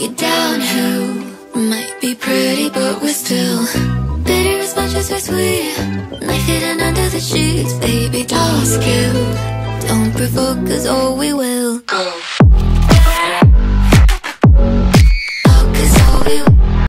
you down Who might be pretty but we're still Bitter as much as we're sweet. Knife hidden under the sheets Baby, don't Don't provoke us or we will. Go.